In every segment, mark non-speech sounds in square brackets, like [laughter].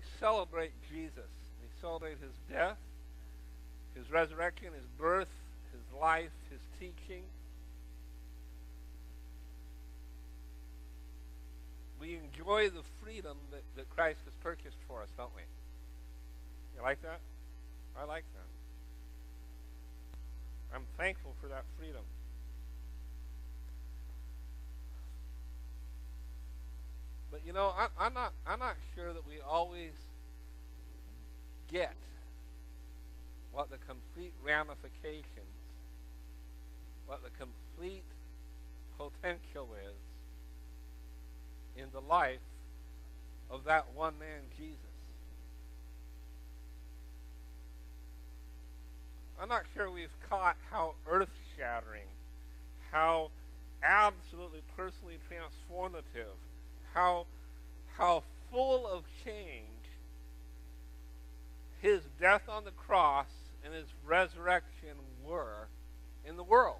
we celebrate Jesus. We celebrate his death, his resurrection, his birth, his life, his teaching. We enjoy the freedom that, that Christ has purchased for us, don't we? You like that? I like that. I'm thankful for that freedom. But you know, I, I'm not. I'm not sure that we always get what the complete ramifications, what the complete potential is in the life of that one man, Jesus. I'm not sure we've caught how earth shattering, how absolutely personally transformative, how, how full of change his death on the cross and his resurrection were in the world.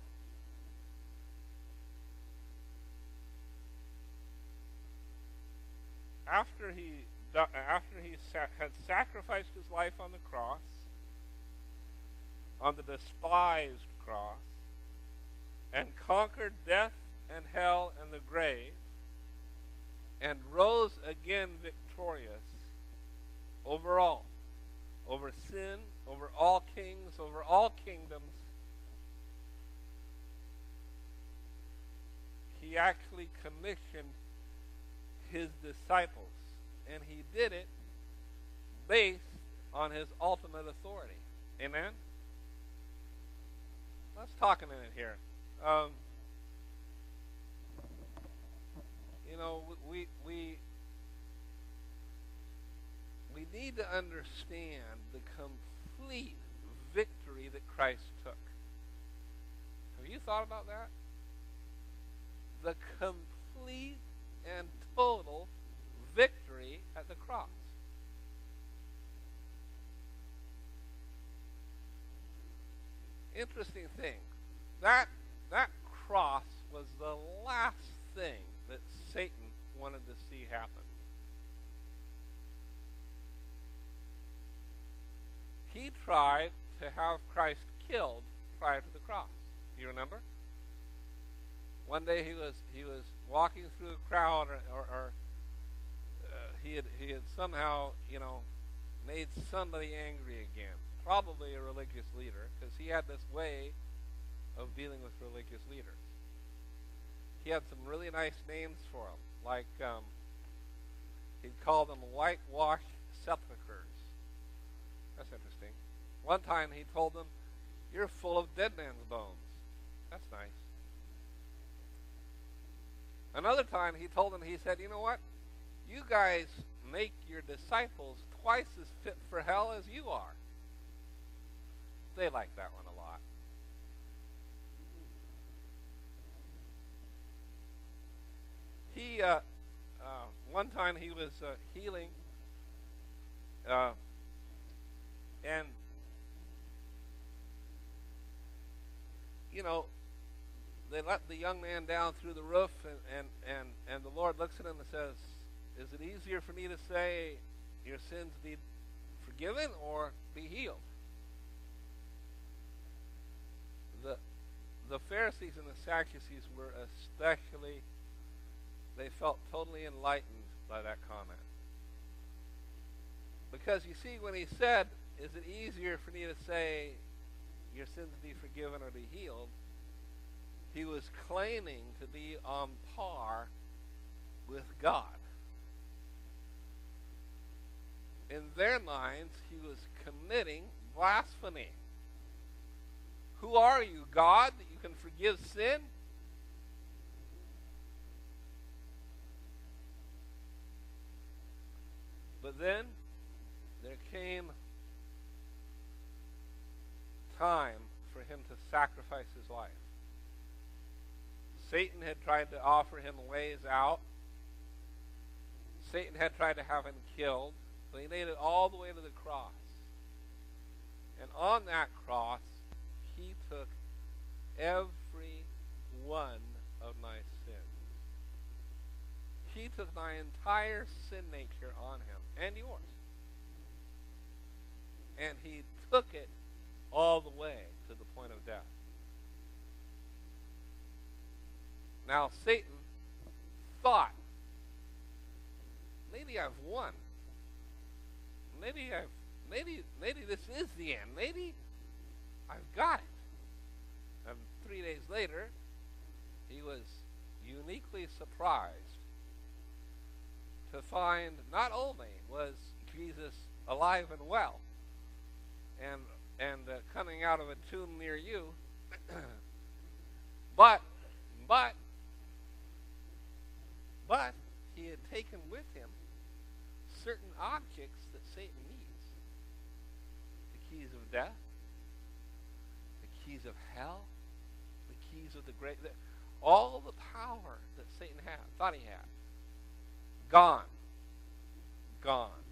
After he, after he had sacrificed his life on the cross, on the despised cross, and conquered death and hell and the grave, and rose again victorious over all, over sin, over all kings, over all kingdoms. He actually commissioned his disciples, and he did it based on his ultimate authority. Amen? Let's talk a minute here. Um, you know, we we we need to understand the complete victory that Christ took. Have you thought about that? The complete and total victory at the cross. Interesting thing. That that cross was the last thing that Satan wanted to see happen. He tried to have Christ killed prior to the cross. Do you remember? One day he was he was walking through a crowd, or, or, or uh, he had he had somehow you know made somebody angry again. Probably a religious leader, because he had this way of dealing with religious leaders he had some really nice names for them, like um, he'd call them whitewashed sepulchres. That's interesting. One time he told them, "You're full of dead man's bones." That's nice. Another time he told them, he said, "You know what? You guys make your disciples twice as fit for hell as you are." They like that one a lot. he uh, uh, one time he was uh, healing, uh, and you know they let the young man down through the roof, and and and, and the Lord looks at him and says, "Is it easier for me to say your sins be forgiven or be healed?" The the Pharisees and the Sadducees were especially they felt totally enlightened by that comment. Because you see, when he said, Is it easier for me to say, Your sins be forgiven or be healed? He was claiming to be on par with God. In their minds, he was committing blasphemy. Who are you, God, that you can forgive sin? But then there came time for him to sacrifice his life. Satan had tried to offer him ways out. Satan had tried to have him killed, but he made it all the way to the cross. And on that cross, he took every one of my sins. He took my entire sin nature on him and yours. and he took it all the way to the point of death. Now, Satan thought, maybe I've won. Maybe I've, maybe, maybe this is the end. Maybe I've got it. And three days later, he was uniquely surprised to find not only was Jesus alive and well and and uh, coming out of a tomb near you. [clears throat] But but but he had taken with him certain objects that Satan needs. The keys of death the keys of hell the keys of the great the, all the power that Satan had thought he had. Gone. Gone. gone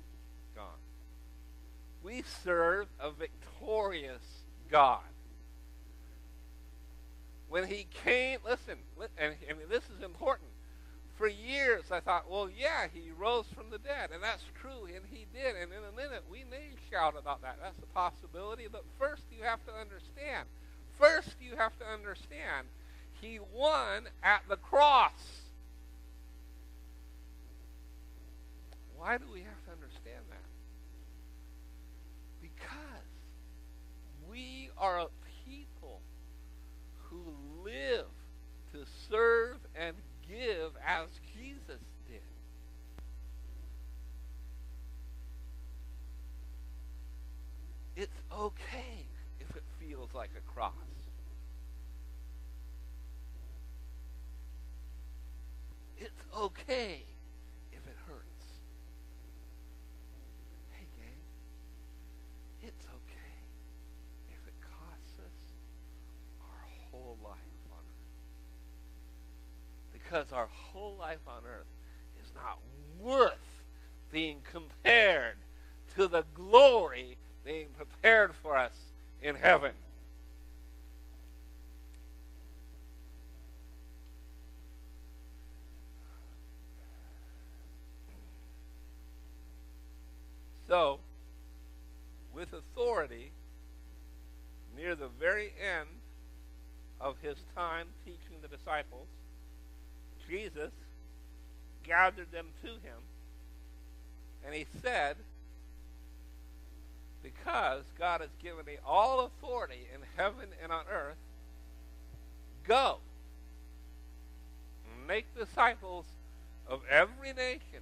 we serve a victorious God when he came listen and, and this is important for years I thought, well, yeah, he rose from the dead, and that's true, and he did. And in a minute, we may shout about that. That's a possibility. But first, you have to understand. First, you have to understand. He won at the cross. Why do we have to understand that? Because we are a people who live to serve and give as Jesus did. It's okay if it feels like a cross. It's okay if it hurts. Hey, gang, it's okay if it costs us our whole life on earth. Because our whole life on earth is not worth being compared to the glory being prepared for us in heaven. So, with authority, near the very end of his time teaching the disciples, Jesus gathered them to him, and he said, Because God has given me all authority in heaven and on earth, go, make disciples of every nation,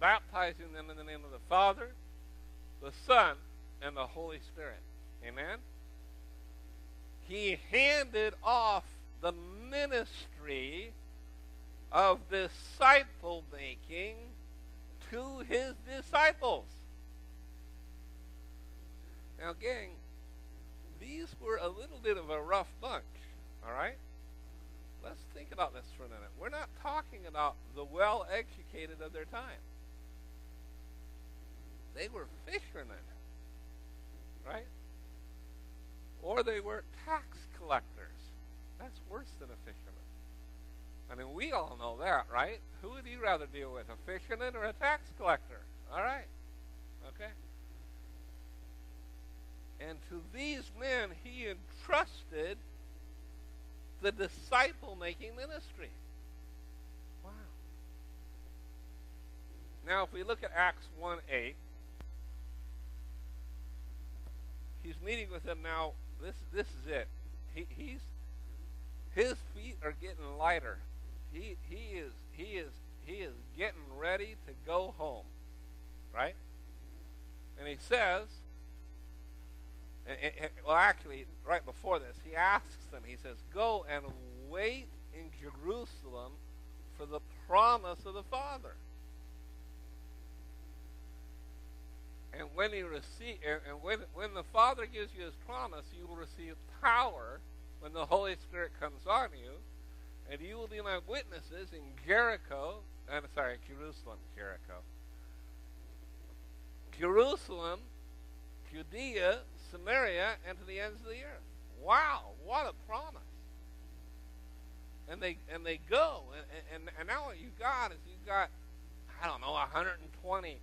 baptizing them in the name of the Father, the Son, and the Holy Spirit. Amen? He handed off the ministry of disciple making to his disciples. Now, gang, these were a little bit of a rough bunch, all right? Let's think about this for a minute. We're not talking about the well educated of their time. They were fishermen, right? Or they were tax collectors. That's worse than a fisherman. We all know that, right? Who would you rather deal with, a fisherman or a tax collector? All right. Okay. And to these men, he entrusted the disciple making ministry. Wow. Now, if we look at Acts 1 8, he's meeting with them now. This, this is it. He, he's, his feet are getting lighter. He, he, is, he, is, he is getting ready to go home. Right? And he says, and, and, well, actually, right before this, he asks them, he says, Go and wait in Jerusalem for the promise of the Father. And when he receive, and when when the Father gives you His promise, you will receive power when the Holy Spirit comes on you, and you will be my witnesses in Jericho. I'm sorry, Jerusalem, Jericho, Jerusalem, Judea, Samaria, and to the ends of the earth. Wow, what a promise! And they and they go, and and, and now what you've got is you've got I don't know 120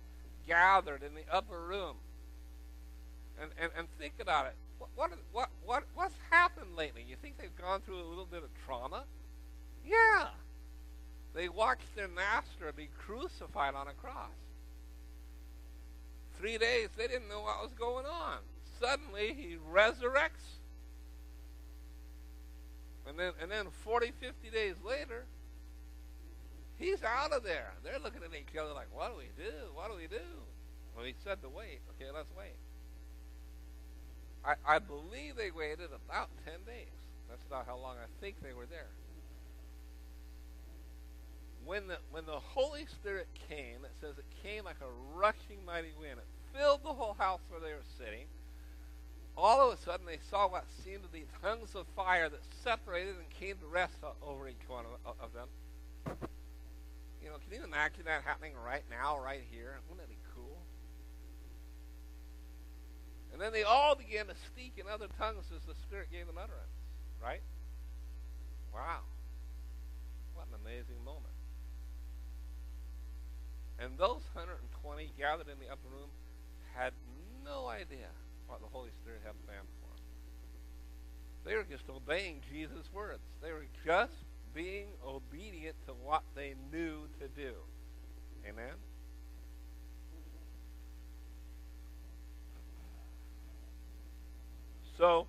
gathered in the upper room. And, and, and think about it. What, what, what, what, what's happened lately? You think they've gone through a little bit of trauma? Yeah. They watched their master be crucified on a cross. Three days, they didn't know what was going on. Suddenly, he resurrects. And then, and then 40, 50 days later, he's out of there. They're looking at each other like, what do we do? What do we do? Well, he said to wait. Okay, let's wait. I, I believe they waited about 10 days. That's not how long I think they were there when the when the Holy Spirit came, it says it came like a rushing mighty wind. It filled the whole house where they were sitting. All of a sudden, they saw what seemed to be tongues of fire that separated and came to rest over each one of, of them. You know, can you imagine that happening right now, right here? Wouldn't that be cool? And then they all began to speak in other tongues as the Spirit gave them utterance. Right? Wow. What an amazing moment. And those 120 gathered in the upper room had no idea what the Holy Spirit had planned for them. They were just obeying Jesus' words. They were just being obedient to what they knew to do. Amen? So,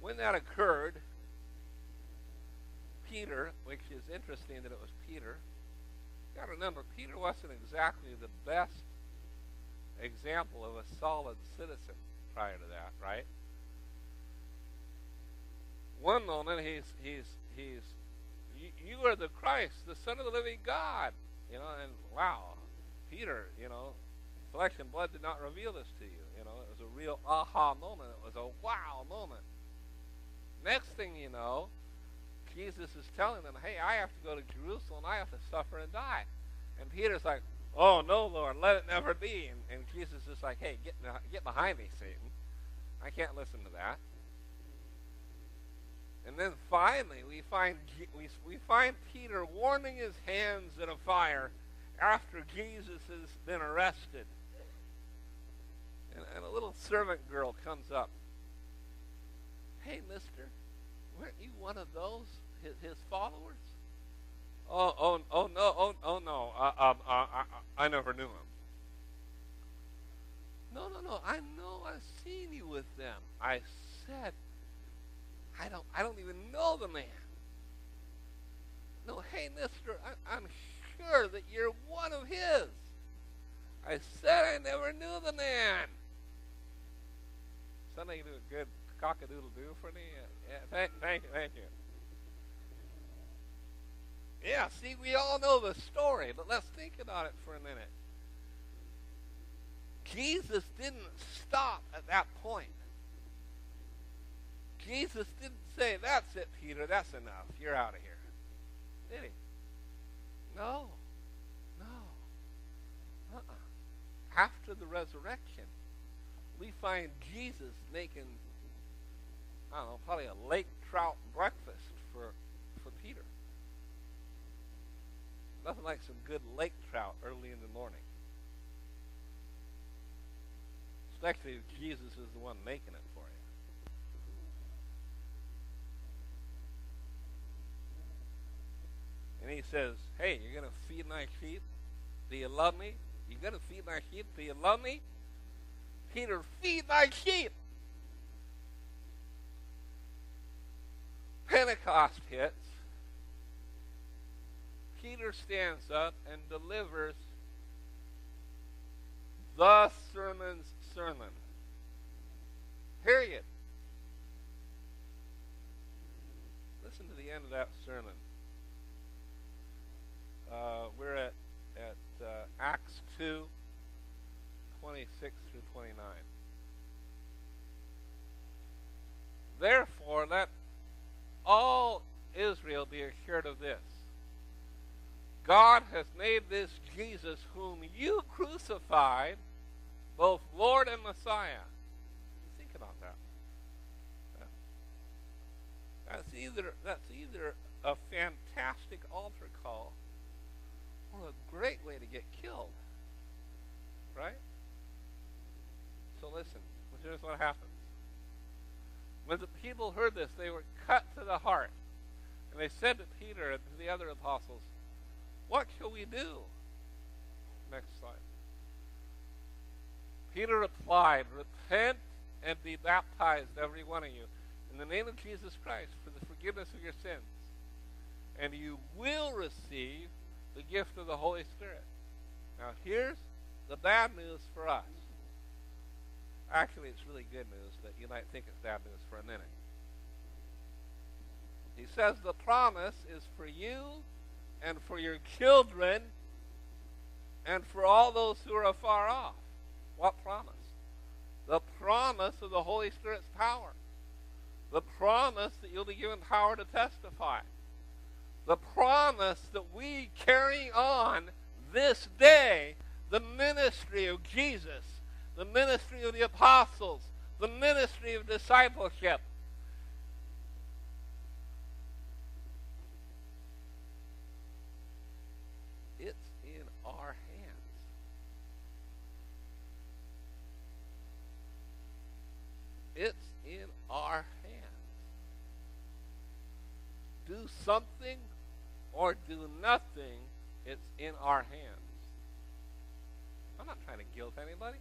when that occurred, Peter, which is interesting that it was Peter, got to remember, Peter wasn't exactly the best example of a solid citizen prior to that, right? One moment he's he's he's you, you are the Christ, the Son of the living God, you know, and wow, Peter, you know, flesh and blood did not reveal this to you. You know, it was a real aha moment. It was a wow moment. Next thing you know, Jesus is telling them, hey, I have to go to Jerusalem. I have to suffer and die. And Peter's like, oh, no, Lord, let it never be. And, and Jesus is like, hey, get, get behind me, Satan. I can't listen to that. And then finally, we find, we, we find Peter warming his hands in a fire after Jesus has been arrested. And, and a little servant girl comes up. Hey, mister, weren't you one of those? His, his followers? Oh, oh, oh no, oh, oh no, um, uh, I, I never knew him. No, no, no. I know I've seen you with them. I said, I don't, I don't even know the man. No, hey, Mister, I, I'm sure that you're one of his. I said I never knew the man. Something you do a good cock-a-doodle-doo for me. Yeah, thank, thank you, thank you. Yeah, see, we all know the story, but let's think about it for a minute. Jesus didn't stop at that point. Jesus didn't say, That's it, Peter, that's enough. You're out of here. Did he? No. No. Uh-uh. After the resurrection, we find Jesus making, I don't know, probably a lake trout breakfast for, for Peter. Nothing like some good lake trout early in the morning. Especially if Jesus is the one making it for you. And he says, Hey, you're going to feed my sheep? Do you love me? You're going to feed my sheep? Do you love me? Peter, feed my sheep! Pentecost hits. Peter stands up and delivers the sermon's sermon. Period. Listen to the end of that sermon. Uh, we're at, at uh, Acts 2, 26 through 29. Therefore, let all Israel be assured of this God has made this Jesus, whom you crucified, both Lord and Messiah. Think about that. That's either that's either a fantastic altar call or a great way to get killed. Right? So listen. Here's what happens. When the people heard this, they were cut to the heart. And they said to Peter and to the other apostles, What shall we do? Next slide. Peter replied, Repent and be baptized, every one of you, in the name of Jesus Christ for the forgiveness of your sins. And you will receive the gift of the Holy Spirit. Now, here's the bad news for us. Actually, it's really good news, but you might think it's bad news for a minute. He says the promise is for you and for your children and for all those who are afar off. What promise? The promise of the Holy Spirit's power. The promise that you'll be given power to testify. The promise that we carry on this day the ministry of Jesus, the ministry of the apostles, the ministry of discipleship. It's in our hands. It's in our hands. Do something or do nothing, it's in our hands. I'm not trying to guilt anybody.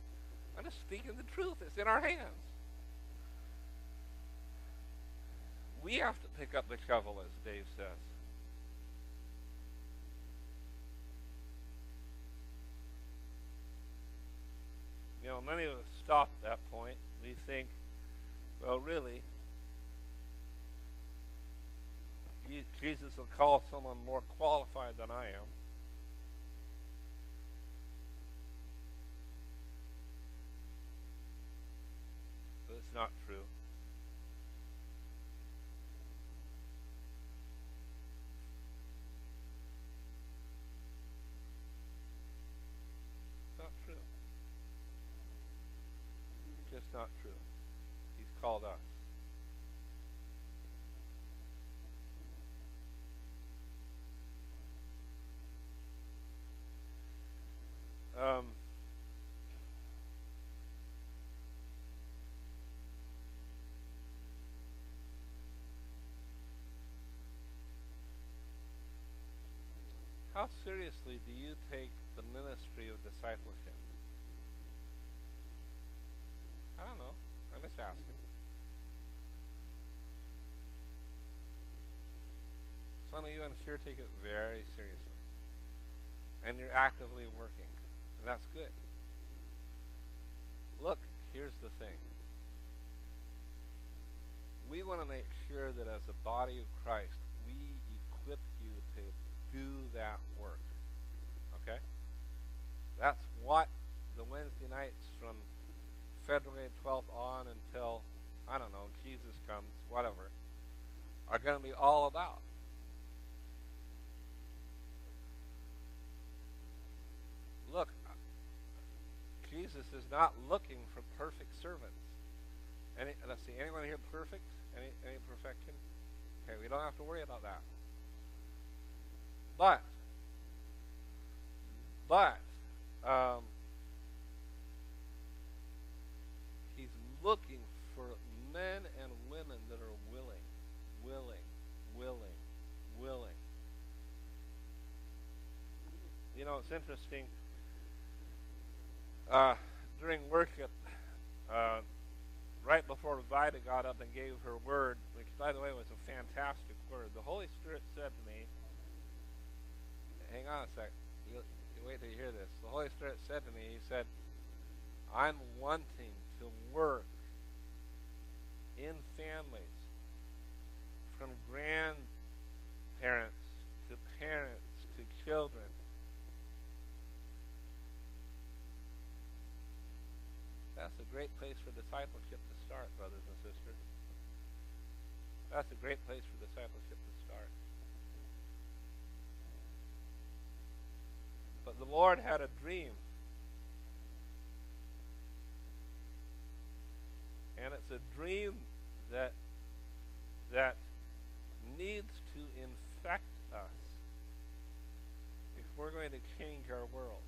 I'm just speaking the truth. It's in our hands. We have to pick up the shovel, as Dave says. You know, many of us stop at that point. We think, well, really, Jesus will call someone more qualified than I am. But it's not true. It's not true. Just not true. Um, how seriously do you take the ministry of discipleship? I don't know. I'm just asking. Some of you, I'm sure, take it very seriously. And you're actively working. And that's good. Look, here's the thing. We want to make sure that as a body of Christ, we equip you to do that work. Okay? That's what the Wednesday nights from February 12th on until, I don't know, Jesus comes, whatever, are going to be all about. Look, Jesus is not looking for perfect servants. Any, let's see, anyone here perfect? Any, any perfection? Okay, we don't have to worry about that. But, but, um, he's looking for men and women that are willing, willing, willing, willing. You know, it's interesting. Uh, during worship, uh, right before Vida got up and gave her word, which, by the way, was a fantastic word, the Holy Spirit said to me, hang on a sec. You, you wait till you hear this. The Holy Spirit said to me, He said, I'm wanting to work in families from grandparents to parents to children. That's a great place for discipleship to start, brothers and sisters. That's a great place for discipleship to start. But the Lord had a dream. And it's a dream that that needs to infect us if we're going to change our world.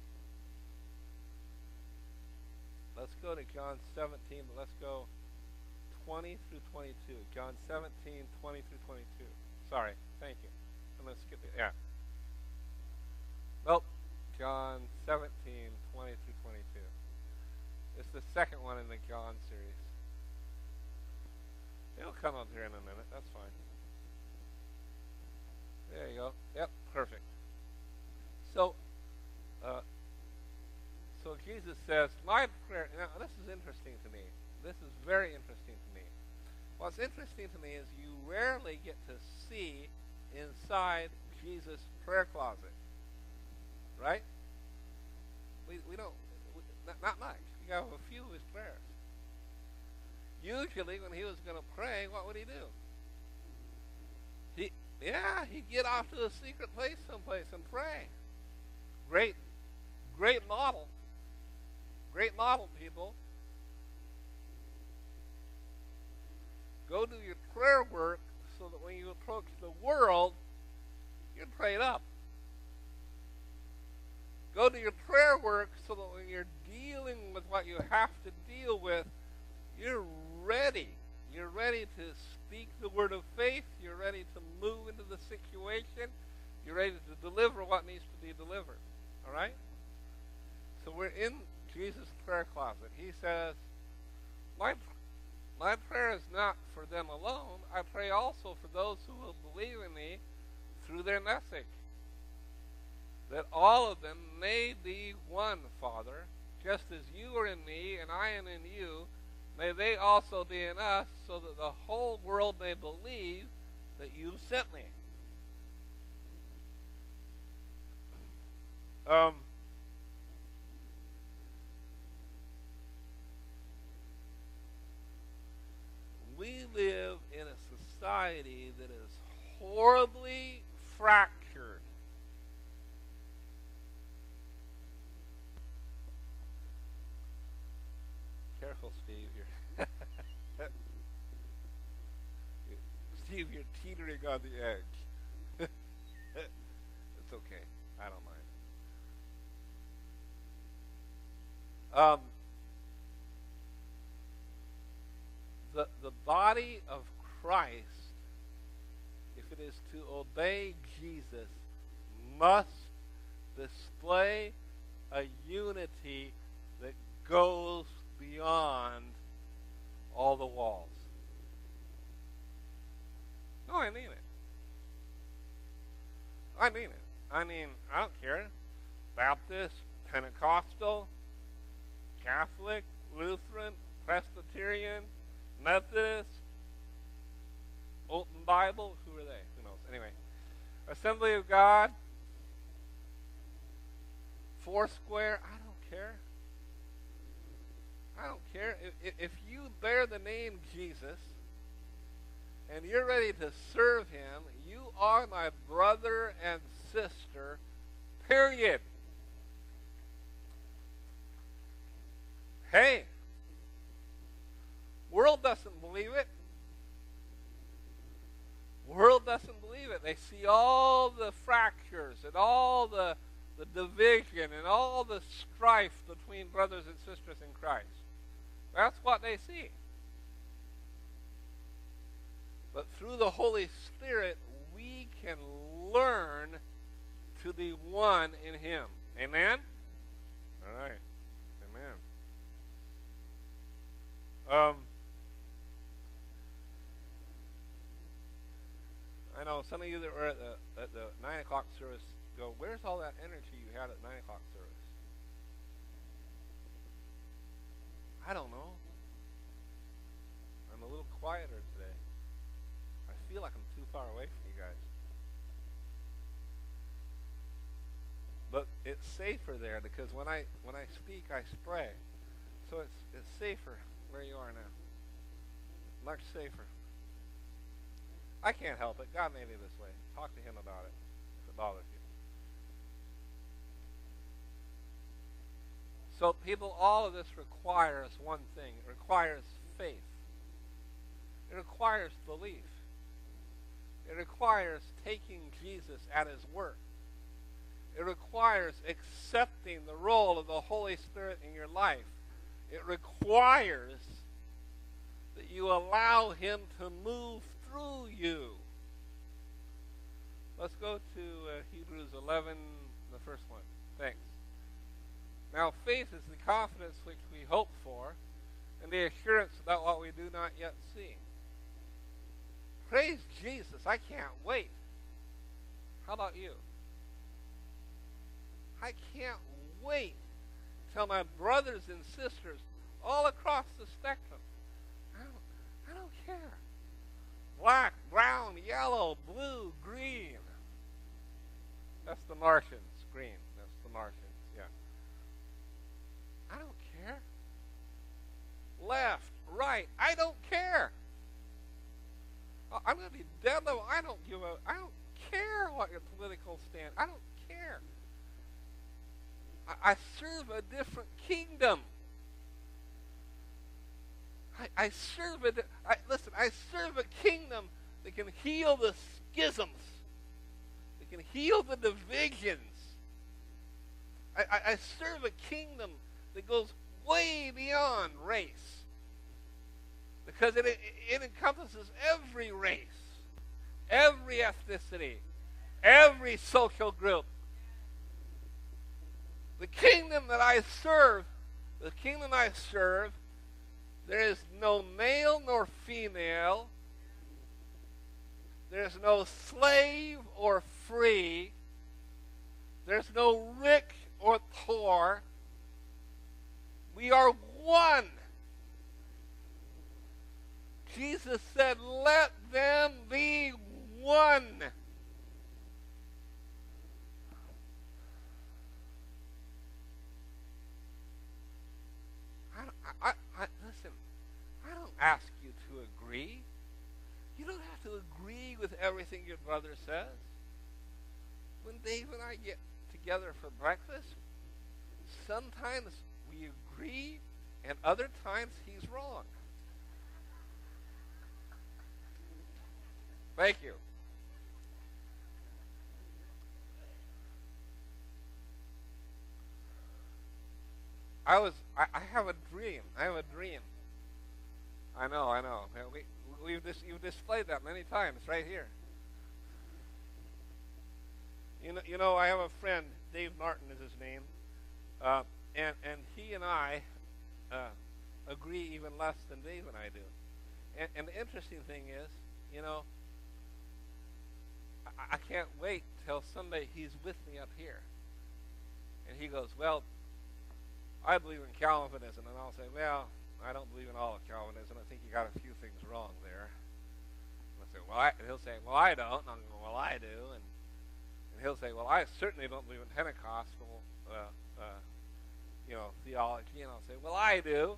Let's go to John 17, but let's go 20 through 22. John 17, 20 through 22. Sorry. Thank you. I'm to skip it. Yeah. Nope. John 17, 20 through 22. It's the second one in the John series. It'll come up here in a minute. That's fine. There you go. Yep, perfect. So, uh, so Jesus says, "My prayer." Now, this is interesting to me. This is very interesting to me. What's interesting to me is you rarely get to see inside Jesus' prayer closet, right? We we don't we, not, not much. We have a few of his prayers. Usually, when he was going to pray, what would he do? He yeah, he'd get off to a secret place someplace and pray. Great, great model. Great model, people. Go do your prayer work so that when you approach the world, you're prayed up. Go do your prayer work so that when you're dealing with what you have to deal with, you're ready. You're ready to speak the word of faith. You're ready to move into the situation. You're ready to deliver what needs to be delivered. All right? So we're in Jesus' prayer closet. He says, my, my prayer is not for them alone. I pray also for those who will believe in me through their message. That all of them may be one, Father, just as you are in me and I am in you May they also be in us, so that the whole world may believe that you sent me. Um, we live in a society that is horribly fractured. Careful, Steve. You're [laughs] Steve, you're teetering on the edge. [laughs] it's okay. I don't mind. Um, the the body of Christ, if it is to obey Jesus, must display a unity that goes beyond all the walls. No, I mean it. I mean it. I mean, I don't care. Baptist, Pentecostal, Catholic, Lutheran, Presbyterian, Methodist, Olton Bible. Who are they? Who knows? Anyway, Assembly of God, Foursquare. I don't care. I don't care. If, if you bear the name Jesus, and you're ready to serve him, you are my brother and sister, period. Hey, world doesn't believe it. World doesn't believe it. They see all the fractures and all the, the division and all the strife between brothers and sisters in Christ. That's what they see. But through the Holy Spirit, we can learn to be one in Him. Amen? All right. Amen. Um, I know some of you that were at the, at the 9 o'clock service go, Where's all that energy you had at 9 o'clock service? I don't know. I'm a little quieter today. I feel like I'm too far away from you guys. But it's safer there because when I when I speak, I spray, so it's it's safer where you are now. Much safer. I can't help it. God made me this way. Talk to Him about it if it bothers you. So, people, all of this requires one thing. It requires faith. It requires belief. It requires taking Jesus at his word. It requires accepting the role of the Holy Spirit in your life. It requires that you allow Him to move through you. Let's go to uh, Hebrews 11, the first one. Thanks. Now, faith is the confidence which we hope for, and the assurance about what we do not yet see. Praise Jesus. I can't wait. How about you? I can't wait till my brothers and sisters all across the spectrum. I don't, I don't care. Black, brown, yellow, blue, green. That's the Martians. Green. That's the Martians. Yeah. I don't care. Left, right. I don't care. I'm going to be dead low. I don't give a. I don't care what your political stand. I don't care. I, I serve a different kingdom. I, I serve a. I, listen, I serve a kingdom that can heal the schisms, that can heal the divisions. I, I, I serve a kingdom that goes way beyond race because it, it, it encompasses every race, every ethnicity, every social group. The kingdom that I serve, the kingdom I serve, there is no male nor female. There's no slave or free. There's no rich or poor. We are one. Jesus said, Let them be one. I, I, I, listen, I don't ask you to agree. You don't have to agree with everything your brother says. When Dave and I get together for breakfast, sometimes we agree, and other times he's wrong. Thank you. I was. I, I have a dream. I have a dream. I know. I know. We, we've dis, you've displayed that many times right here. You know. You know. I have a friend. Dave Martin is his name, uh, and and he and I uh, agree even less than Dave and I do. And, and the interesting thing is, you know, I, I can't wait till Sunday he's with me up here, and he goes, well I believe in Calvinism, and I'll say, well, I don't believe in all of Calvinism. I think you got a few things wrong there. I'll say, well, I, he'll say, well, I don't. And I'll go, well, I do. And, and he'll say, well, I certainly don't believe in Pentecostal, uh, uh, you know, theology. And I'll say, well, I do.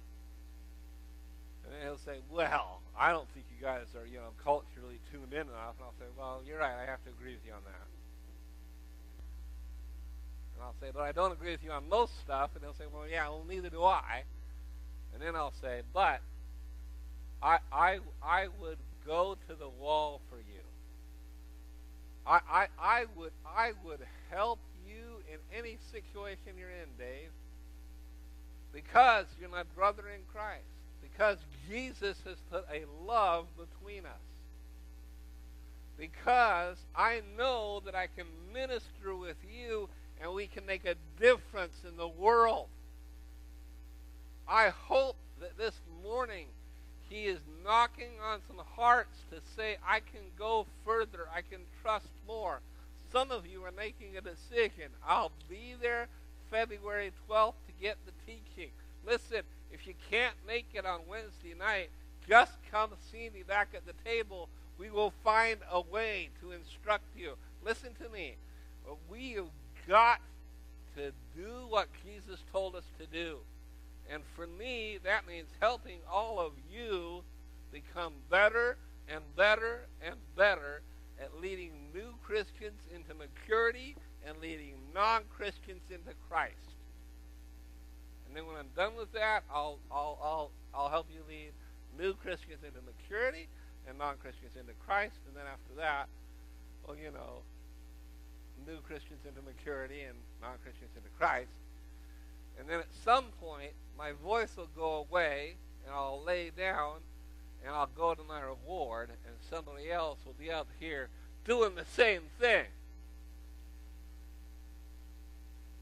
And then he'll say, well, I don't think you guys are, you know, culturally tuned in enough. And I'll say, well, you're right. I have to agree with you on that. And I'll say, but I don't agree with you on most stuff. And he'll say, well, yeah, well, neither do I. And then I'll say, but I, I, I would go to the wall for you. I, I, I, would, I would help you in any situation you're in, Dave, because you're my brother in Christ. Because Jesus has put a love between us. Because I know that I can minister with you and we can make a difference in the world. I hope that this morning he is knocking on some hearts to say, I can go further, I can trust more. Some of you are making a decision. I'll be there February 12th to get the teaching. Listen, if you can't make it on Wednesday night, just come see me back at the table. We will find a way to instruct you. Listen to me. We have got to do what Jesus told us to do. And for me, that means helping all of you become better and better and better at leading new Christians into maturity and leading non Christians into Christ. And then when I'm done with that, I'll, I'll, I'll, I'll help you lead new Christians into maturity and non Christians into Christ. And then after that, well, you know, new Christians into maturity and non Christians into Christ. And then at some point, my voice will go away and I'll lay down and I'll go to my reward, and somebody else will be out here doing the same thing.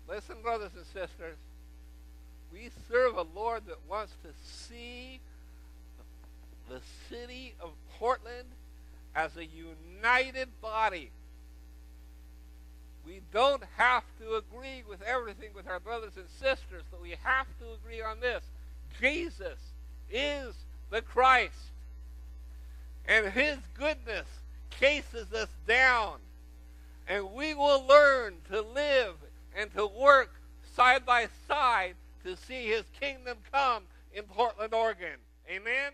Listen, brothers and sisters, we serve a Lord that wants to see the city of Portland as a united body. We don't have to agree with everything with our brothers and sisters, but we have to agree on this. Jesus is the Christ. And his goodness chases us down. And we will learn to live and to work side by side to see his kingdom come in Portland, Oregon. Amen?